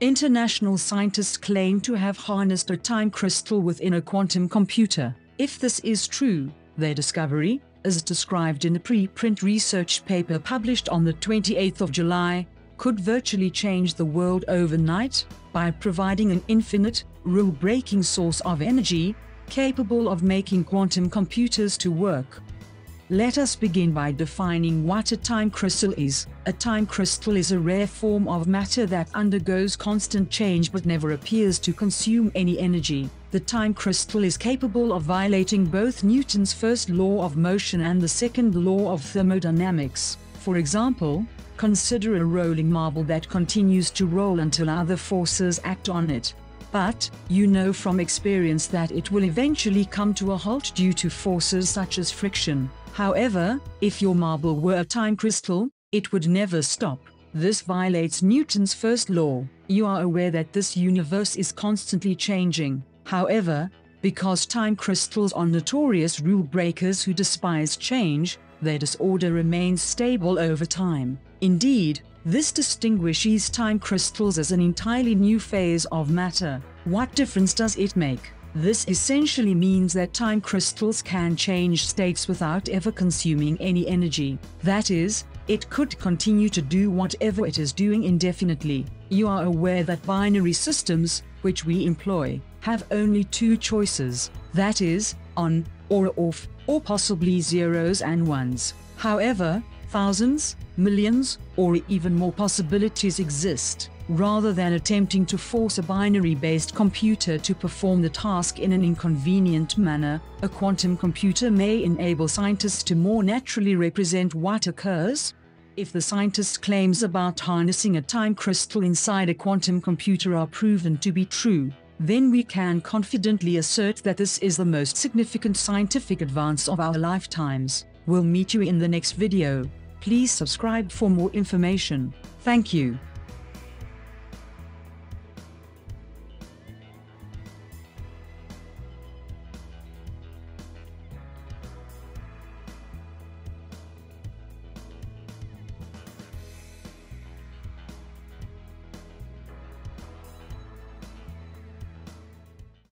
international scientists claim to have harnessed a time crystal within a quantum computer. If this is true, their discovery, as described in a preprint research paper published on the 28th of July, could virtually change the world overnight by providing an infinite, rule-breaking source of energy capable of making quantum computers to work. Let us begin by defining what a time crystal is. A time crystal is a rare form of matter that undergoes constant change but never appears to consume any energy. The time crystal is capable of violating both Newton's first law of motion and the second law of thermodynamics. For example, consider a rolling marble that continues to roll until other forces act on it. But, you know from experience that it will eventually come to a halt due to forces such as friction. However, if your marble were a time crystal, it would never stop. This violates Newton's first law. You are aware that this universe is constantly changing. However, because time crystals are notorious rule breakers who despise change, their disorder remains stable over time. Indeed, this distinguishes time crystals as an entirely new phase of matter. What difference does it make? This essentially means that time crystals can change states without ever consuming any energy. That is, it could continue to do whatever it is doing indefinitely. You are aware that binary systems, which we employ, have only two choices, that is, on or off, or possibly zeros and ones. However, thousands, millions, or even more possibilities exist. Rather than attempting to force a binary-based computer to perform the task in an inconvenient manner, a quantum computer may enable scientists to more naturally represent what occurs. If the scientist's claims about harnessing a time crystal inside a quantum computer are proven to be true, then we can confidently assert that this is the most significant scientific advance of our lifetimes. We'll meet you in the next video. Please subscribe for more information. Thank you.